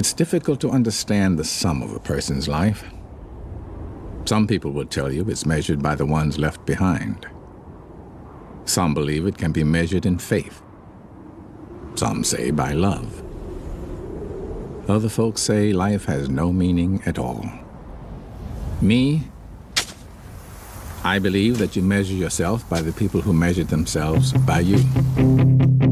It's difficult to understand the sum of a person's life. Some people will tell you it's measured by the ones left behind. Some believe it can be measured in faith. Some say by love. Other folks say life has no meaning at all. Me, I believe that you measure yourself by the people who measured themselves by you.